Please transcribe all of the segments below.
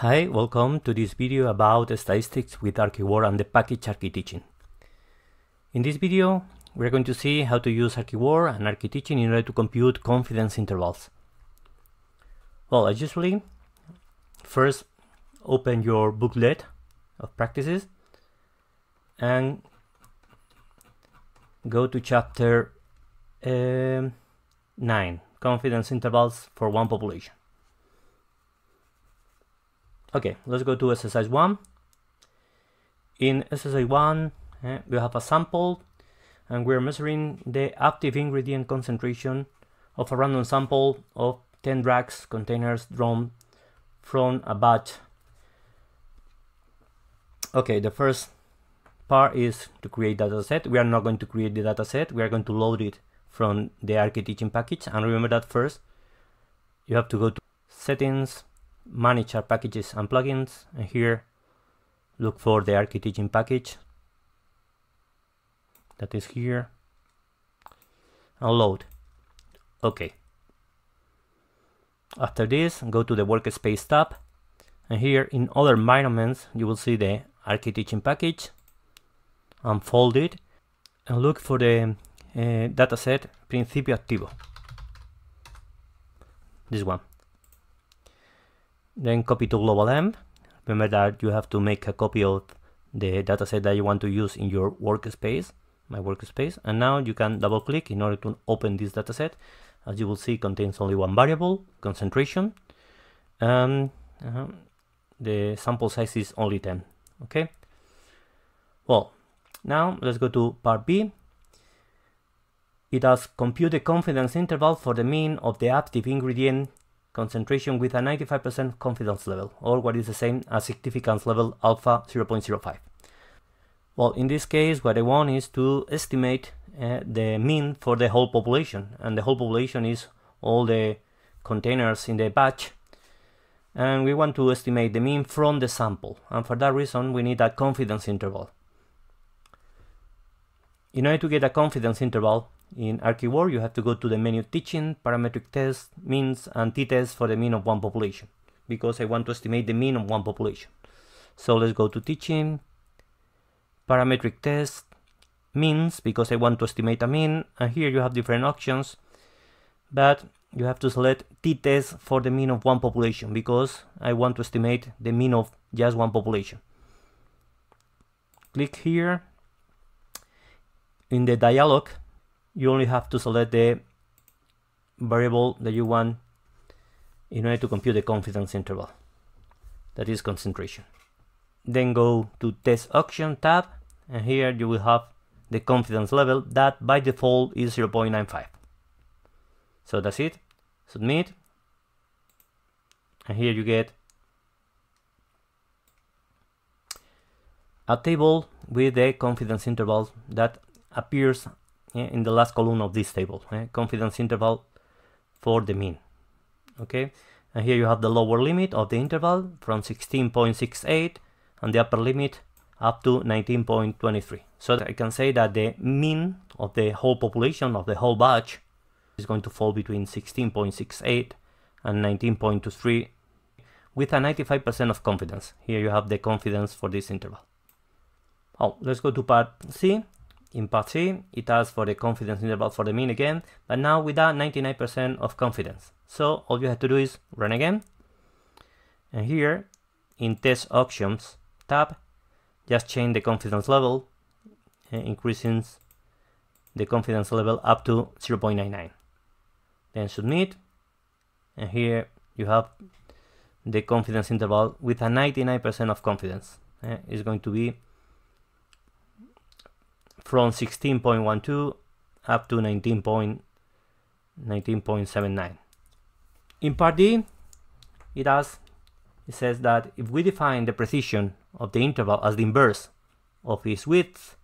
Hi, welcome to this video about statistics with RKWard and the package rkTeaching. In this video, we're going to see how to use RKWard and rkTeaching in order to compute confidence intervals. Well, as usually, first open your booklet of practices and go to chapter um, 9, confidence intervals for one population. Okay, let's go to exercise 1. In exercise 1, eh, we have a sample and we're measuring the active ingredient concentration of a random sample of 10 drugs containers drawn from a batch. Okay, the first part is to create data set. We are not going to create the data set. We are going to load it from the rkTeaching package. And remember that first, you have to go to settings, manage R packages and plugins and here look for the rkTeaching package. That is here. And load. Okay. After this go to the workspace tab and here in other environments you will see the rkTeaching package unfold it and look for the uh, dataset Principio Activo. This one then copy to global M. Remember that you have to make a copy of the dataset that you want to use in your workspace, my workspace. And now you can double click in order to open this dataset. As you will see, contains only one variable, concentration. Um, uh -huh. The sample size is only 10, okay? Well, now let's go to part B. It does compute the confidence interval for the mean of the active ingredient concentration with a 95% confidence level, or what is the same as significance level alpha 0.05. Well, in this case, what I want is to estimate uh, the mean for the whole population, and the whole population is all the containers in the batch, and we want to estimate the mean from the sample, and for that reason we need a confidence interval. In order to get a confidence interval, in RKWard, you have to go to the menu Teaching, Parametric Test, Means, and t-test for the mean of one population, because I want to estimate the mean of one population. So let's go to Teaching, Parametric Test, Means, because I want to estimate a mean, and here you have different options, but you have to select t-test for the mean of one population, because I want to estimate the mean of just one population. Click here. In the dialog, you only have to select the variable that you want in order to compute the confidence interval. That is concentration. Then go to test option tab and here you will have the confidence level that by default is 0.95 so that's it. Submit. And here you get a table with the confidence interval that appears in the last column of this table, eh, confidence interval for the mean. Okay, and here you have the lower limit of the interval from 16.68 and the upper limit up to 19.23. So I can say that the mean of the whole population of the whole batch is going to fall between 16.68 and 19.23 with a 95% of confidence. Here you have the confidence for this interval. Oh, let's go to part C in part C, it asks for the confidence interval for the mean again, but now with that 99% of confidence. So all you have to do is run again. And here, in test options tab, just change the confidence level, uh, increasing the confidence level up to 0.99. Then submit, and here you have the confidence interval with a 99% of confidence. Uh, going to be from 16.12 up to 19.19.79. In part D, it does it says that if we define the precision of the interval as the inverse of its width,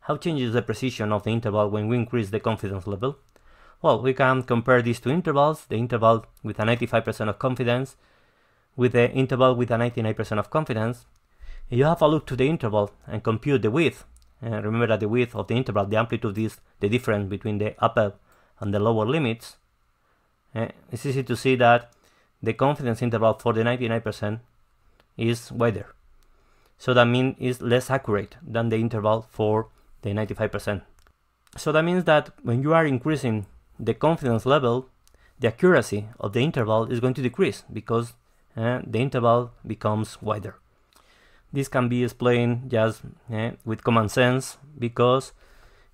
how changes the precision of the interval when we increase the confidence level? Well, we can compare these two intervals, the interval with a 95% of confidence with the interval with a 99% of confidence. You have a look to the interval and compute the width uh, remember that the width of the interval, the amplitude is the difference between the upper and the lower limits. It's easy to see that the confidence interval for the 99% is wider. So that mean is less accurate than the interval for the 95%. So that means that when you are increasing the confidence level, the accuracy of the interval is going to decrease because uh, the interval becomes wider. This can be explained just uh, with common sense because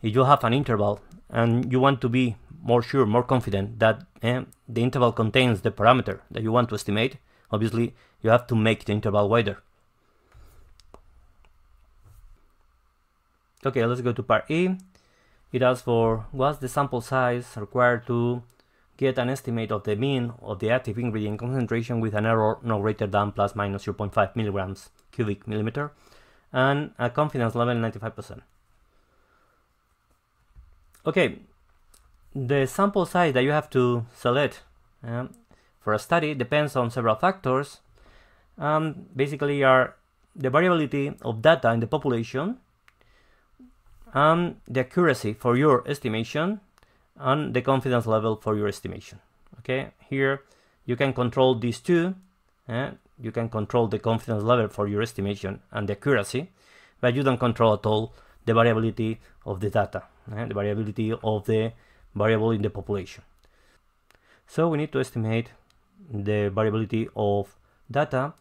if you have an interval and you want to be more sure, more confident that uh, the interval contains the parameter that you want to estimate, obviously you have to make the interval wider. Okay, let's go to part E. It asks for what's the sample size required to get an estimate of the mean of the active ingredient concentration with an error no greater than plus minus 0.5 milligrams cubic millimeter and a confidence level 95%. Okay, the sample size that you have to select um, for a study depends on several factors. Um, basically are the variability of data in the population, and the accuracy for your estimation, and the confidence level for your estimation. Okay, here you can control these two. Uh, you can control the confidence level for your estimation and the accuracy, but you don't control at all the variability of the data, uh, the variability of the variable in the population. So we need to estimate the variability of data,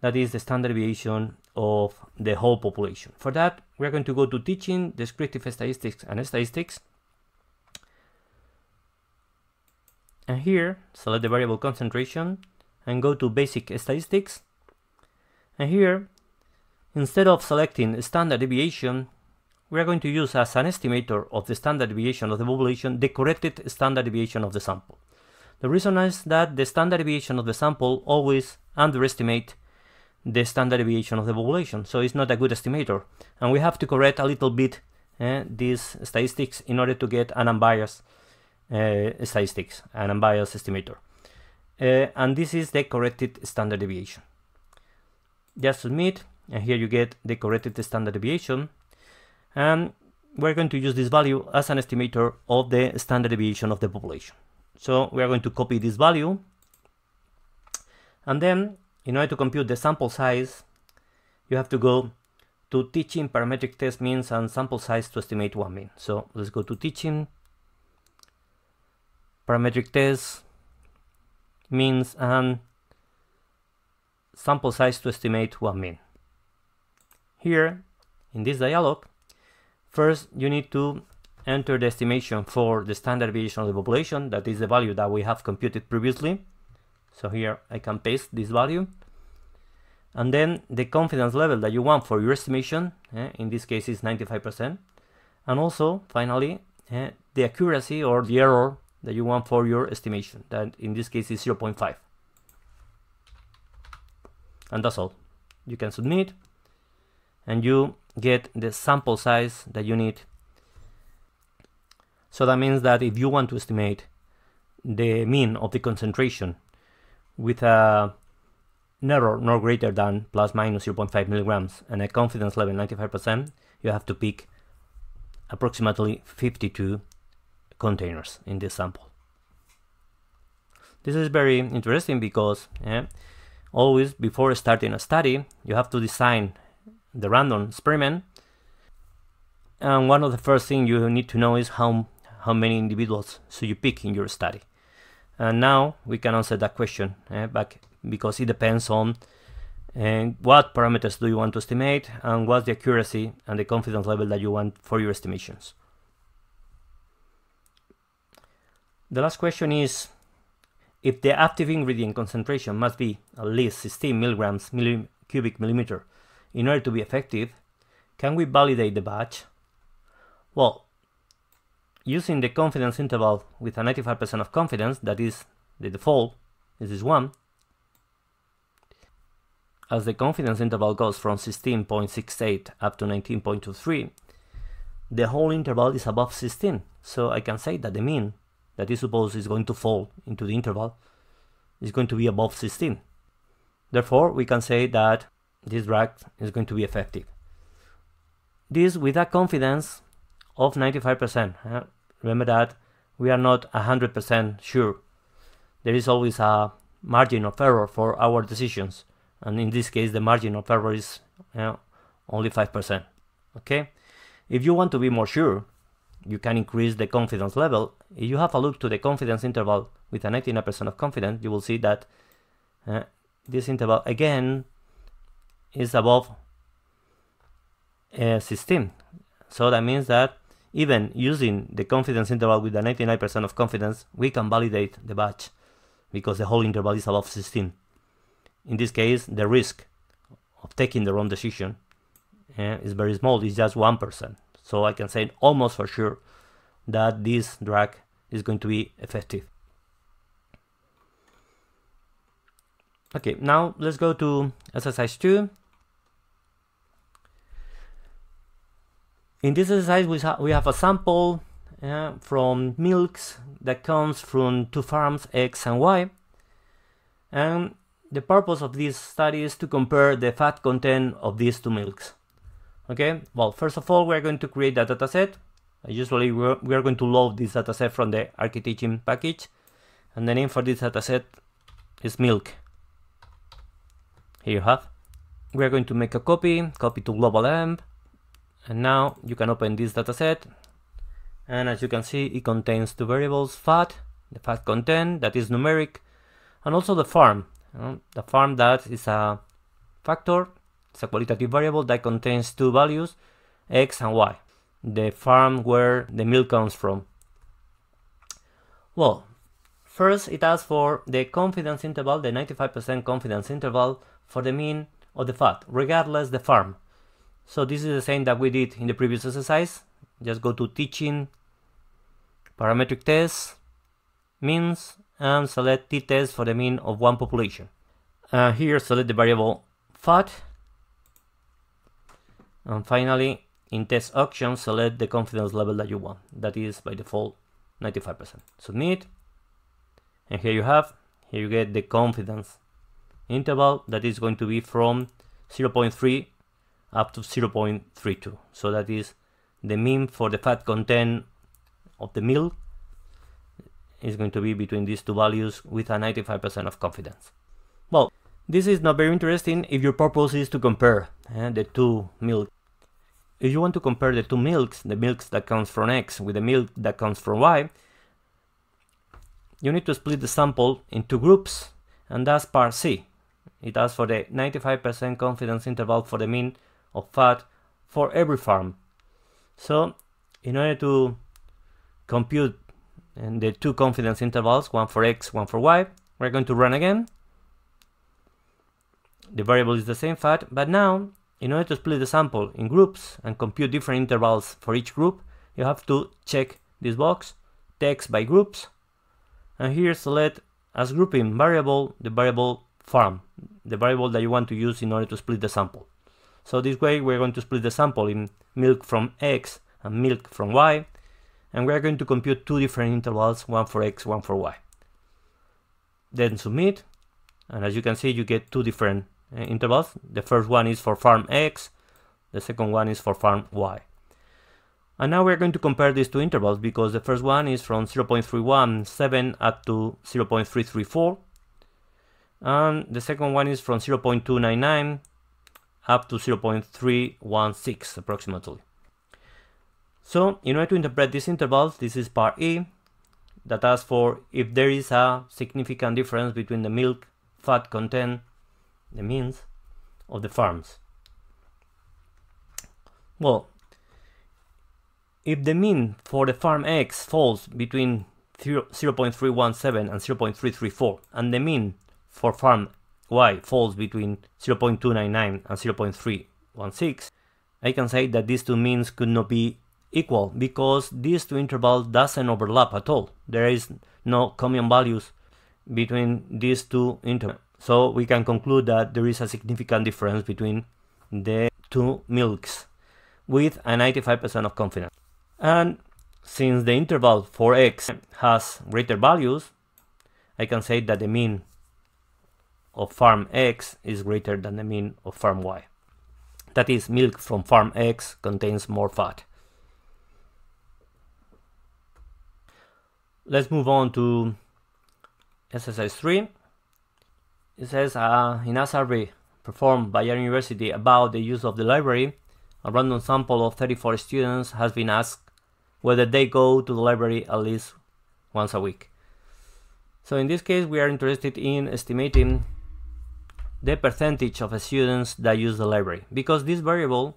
that is the standard deviation of the whole population. For that, we're going to go to teaching, descriptive statistics and statistics, and here select the variable concentration and go to basic statistics and here instead of selecting standard deviation we are going to use as an estimator of the standard deviation of the population the corrected standard deviation of the sample. The reason is that the standard deviation of the sample always underestimate the standard deviation of the population, so it's not a good estimator. And we have to correct a little bit eh, these statistics in order to get an unbiased uh, statistics, an unbiased estimator. Uh, and this is the corrected standard deviation. Just submit, and here you get the corrected standard deviation. And we're going to use this value as an estimator of the standard deviation of the population. So we are going to copy this value. And then, in order to compute the sample size, you have to go to teaching parametric test means and sample size to estimate one mean. So let's go to teaching parametric test means and sample size to estimate one mean. Here, in this dialog, first you need to enter the estimation for the standard deviation of the population, that is the value that we have computed previously. So here I can paste this value. And then the confidence level that you want for your estimation, eh, in this case is 95%. And also, finally, eh, the accuracy or the error that you want for your estimation, that in this case is 0.5. And that's all. You can submit and you get the sample size that you need. So that means that if you want to estimate the mean of the concentration with a an error no greater than plus minus 0.5 milligrams and a confidence level 95%, you have to pick approximately 52 containers in this sample. This is very interesting because yeah, always before starting a study, you have to design the random experiment. And one of the first things you need to know is how, how many individuals should you pick in your study. And now we can answer that question eh, back because it depends on and uh, what parameters do you want to estimate and what's the accuracy and the confidence level that you want for your estimations. The last question is if the active ingredient concentration must be at least 16 milligrams milli cubic millimeter in order to be effective, can we validate the batch? Well, using the confidence interval with a 95% of confidence, that is the default, this is 1, as the confidence interval goes from 16.68 up to 19.23, the whole interval is above 16, so I can say that the mean that is supposed is going to fall into the interval is going to be above 16. Therefore, we can say that this drug is going to be effective. This with a confidence of 95%. Remember that we are not 100% sure. There is always a margin of error for our decisions and in this case the margin of error is you only 5%. Okay, if you want to be more sure, you can increase the confidence level. If you have a look to the confidence interval with a 99% of confidence, you will see that uh, this interval again is above uh, 16. So that means that even using the confidence interval with a 99% of confidence, we can validate the batch because the whole interval is above 16. In this case, the risk of taking the wrong decision uh, is very small, it's just 1%. So I can say almost for sure that this drug is going to be effective. Okay, now let's go to exercise 2. In this exercise, we, ha we have a sample uh, from milks that comes from two farms, X and Y. And the purpose of this study is to compare the fat content of these two milks. Okay, well, first of all, we're going to create a dataset. Usually, we're, we're going to load this dataset from the rkTeaching package. And the name for this dataset is milk. Here you have. We're going to make a copy, copy to global env. And now you can open this dataset. And as you can see, it contains two variables, fat, the fat content that is numeric, and also the farm. You know, the farm that is a factor it's a qualitative variable that contains two values, x and y, the farm where the milk comes from. Well, first it asks for the confidence interval, the 95% confidence interval for the mean of the fat, regardless the farm. So this is the same that we did in the previous exercise. Just go to teaching, parametric test, means, and select t-test for the mean of one population. Uh, here select the variable fat and finally, in test auction, select the confidence level that you want. That is by default 95%. Submit. And here you have, here you get the confidence interval that is going to be from 0.3 up to 0.32. So that is the mean for the fat content of the milk is going to be between these two values with a 95% of confidence. Well, this is not very interesting if your purpose is to compare eh, the two milk if you want to compare the two milks, the milks that comes from X with the milk that comes from Y, you need to split the sample into groups, and that's part C. It asks for the 95% confidence interval for the mean of fat for every farm. So, in order to compute eh, the two confidence intervals, one for X, one for Y, we're going to run again. The variable is the same fat, but now in order to split the sample in groups and compute different intervals for each group, you have to check this box, text by groups, and here select as grouping variable the variable farm, the variable that you want to use in order to split the sample. So this way we're going to split the sample in milk from X and milk from Y, and we're going to compute two different intervals, one for X, one for Y. Then submit, and as you can see you get two different uh, intervals. The first one is for farm X, the second one is for farm Y. And now we're going to compare these two intervals because the first one is from 0.317 up to 0.334 and the second one is from 0.299 up to 0.316 approximately. So in order to interpret these intervals, this is part E that asks for if there is a significant difference between the milk fat content the means of the farms. Well, if the mean for the farm X falls between 0 0.317 and 0.334 and the mean for farm Y falls between 0.299 and 0.316, I can say that these two means could not be equal because these two intervals doesn't overlap at all. There is no common values between these two intervals. So we can conclude that there is a significant difference between the two milks with a 95% of confidence. And since the interval for x has greater values, I can say that the mean of farm X is greater than the mean of farm Y. That is, milk from farm X contains more fat. Let's move on to exercise 3 it says uh, in a survey performed by our university about the use of the library, a random sample of 34 students has been asked whether they go to the library at least once a week. So in this case, we are interested in estimating the percentage of students that use the library because this variable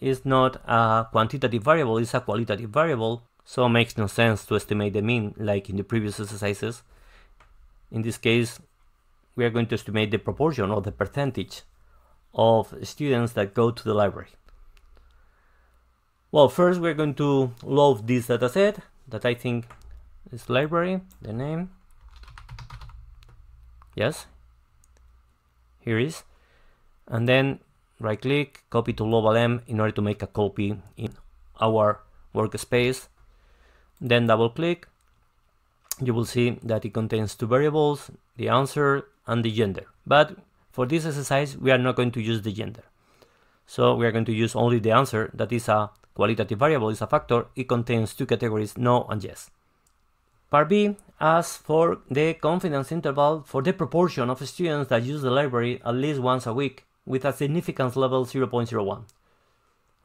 is not a quantitative variable, it's a qualitative variable, so it makes no sense to estimate the mean like in the previous exercises. In this case, we are going to estimate the proportion or the percentage of students that go to the library. Well, first we're going to load this dataset that I think is library, the name. Yes, here is. And then right click, copy to global M in order to make a copy in our workspace. Then double click. You will see that it contains two variables, the answer and the gender. But for this exercise, we are not going to use the gender. So we are going to use only the answer that is a qualitative variable, is a factor. It contains two categories, no and yes. Part B asks for the confidence interval for the proportion of students that use the library at least once a week with a significance level 0.01.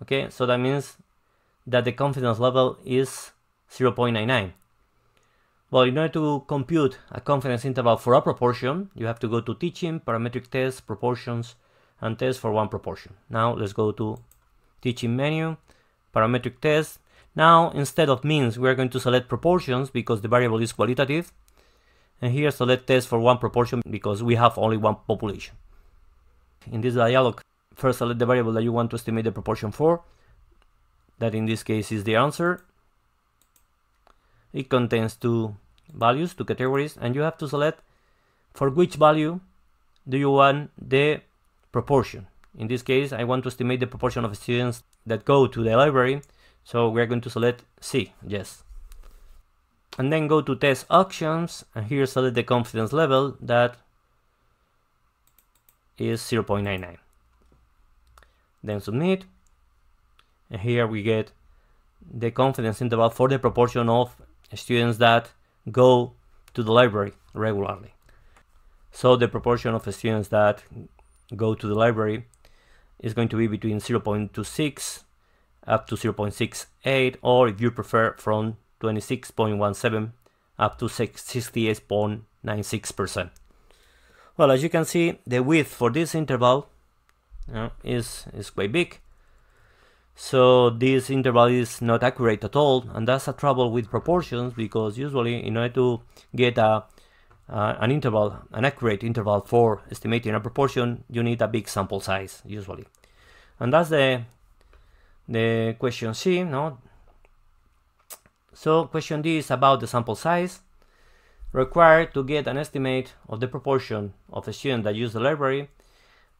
Okay, so that means that the confidence level is 0.99. Well, in order to compute a confidence interval for a proportion, you have to go to teaching, parametric test, proportions, and test for one proportion. Now let's go to teaching menu, parametric test. Now, instead of means, we are going to select proportions because the variable is qualitative. And here select test for one proportion because we have only one population. In this dialog, first select the variable that you want to estimate the proportion for. That in this case is the answer. It contains two values, two categories, and you have to select for which value do you want the proportion. In this case, I want to estimate the proportion of students that go to the library, so we're going to select C, yes. And then go to test options, and here select the confidence level that is 0.99. Then submit, and here we get the confidence interval for the proportion of students that go to the library regularly. So the proportion of students that go to the library is going to be between 0.26 up to 0.68 or if you prefer from 26.17 up to 68.96%. Well, as you can see, the width for this interval uh, is, is quite big. So this interval is not accurate at all, and that's a trouble with proportions because usually in order to get a uh, an interval, an accurate interval for estimating a proportion, you need a big sample size usually, and that's the the question C. No. So question D is about the sample size required to get an estimate of the proportion of a student that use the library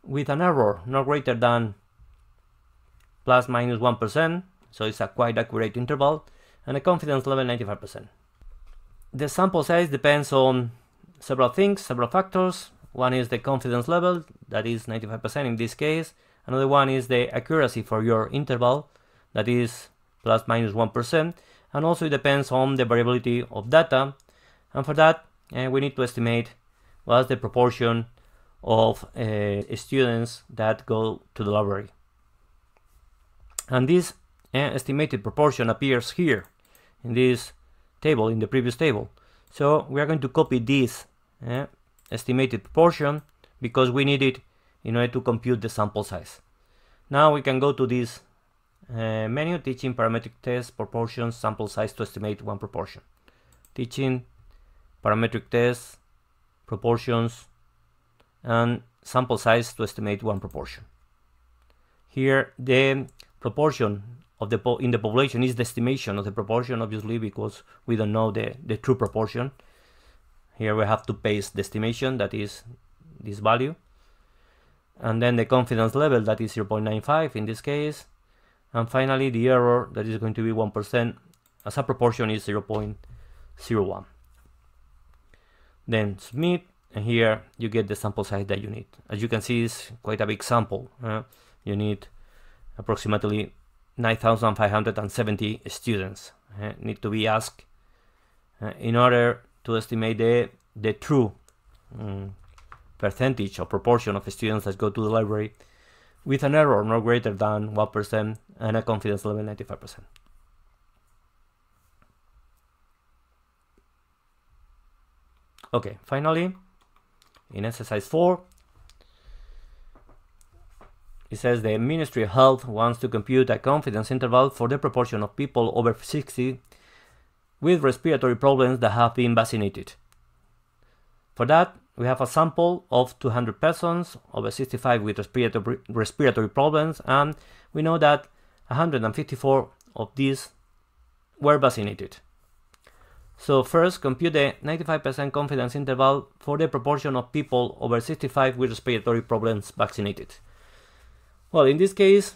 with an error not greater than plus minus 1%, so it's a quite accurate interval, and a confidence level 95%. The sample size depends on several things, several factors. One is the confidence level, that is 95% in this case. Another one is the accuracy for your interval, that is plus minus 1. And also it depends on the variability of data. And for that, uh, we need to estimate what's the proportion of uh, students that go to the library. And this uh, estimated proportion appears here in this table, in the previous table. So we are going to copy this uh, estimated proportion because we need it in order to compute the sample size. Now we can go to this uh, menu, teaching parametric test, proportions, sample size to estimate one proportion. Teaching, parametric test, proportions, and sample size to estimate one proportion. Here the proportion of the in the population is the estimation of the proportion obviously because we don't know the, the true proportion. Here we have to paste the estimation that is this value. And then the confidence level that is 0.95 in this case. And finally the error that is going to be 1% as a proportion is 0.01. Then submit and here you get the sample size that you need. As you can see it's quite a big sample. Uh, you need approximately 9,570 students uh, need to be asked uh, in order to estimate the, the true um, percentage or proportion of students that go to the library with an error no greater than 1% and a confidence level 95%. Okay, finally, in exercise 4, it says the Ministry of Health wants to compute a confidence interval for the proportion of people over 60 with respiratory problems that have been vaccinated. For that, we have a sample of 200 persons over 65 with respiratory, problems, and we know that 154 of these were vaccinated. So first, compute the 95% confidence interval for the proportion of people over 65 with respiratory problems vaccinated. Well, in this case,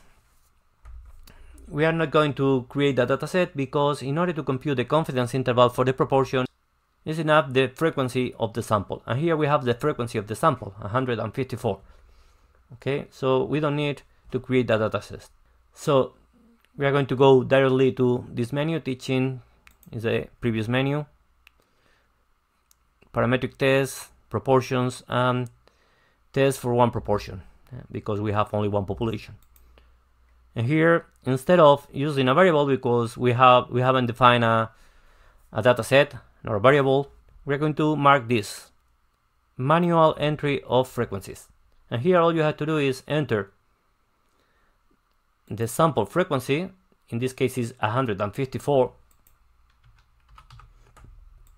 we are not going to create a dataset because in order to compute the confidence interval for the proportion, is enough the frequency of the sample. And here we have the frequency of the sample, 154. Okay, so we don't need to create a dataset. So we are going to go directly to this menu, teaching is a previous menu, parametric tests, proportions, and test for one proportion because we have only one population. And here, instead of using a variable because we have we haven't defined a, a data set nor a variable, we're going to mark this manual entry of frequencies. And here all you have to do is enter the sample frequency, in this case is 154,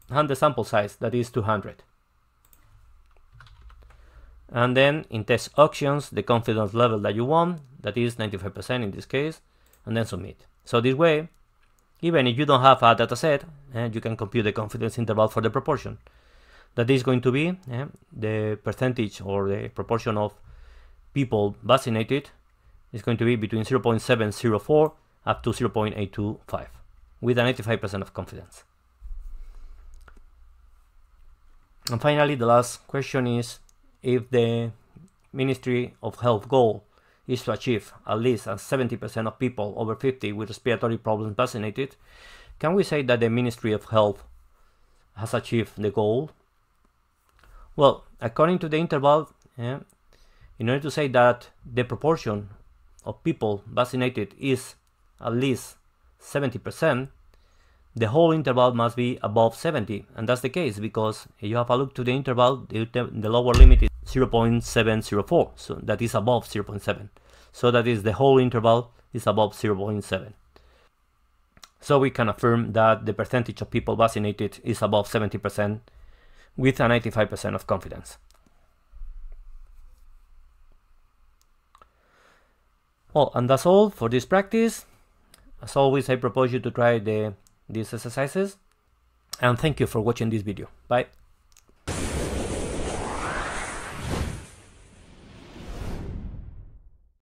and the sample size, that is 200 and then in test options the confidence level that you want that is 95% in this case and then submit. So this way even if you don't have a data set eh, you can compute the confidence interval for the proportion. That is going to be eh, the percentage or the proportion of people vaccinated is going to be between 0.704 up to 0.825 with a 95% of confidence. And finally the last question is if the Ministry of Health goal is to achieve at least 70% of people over 50 with respiratory problems vaccinated, can we say that the Ministry of Health has achieved the goal? Well, according to the interval, yeah, in order to say that the proportion of people vaccinated is at least 70%, the whole interval must be above 70 and that's the case because if you have a look to the interval the, the lower limit is 0.704 so that is above 0.7 so that is the whole interval is above 0.7 so we can affirm that the percentage of people vaccinated is above 70% with a 95% of confidence. Well and that's all for this practice. As always I propose you to try the these exercises. And thank you for watching this video. Bye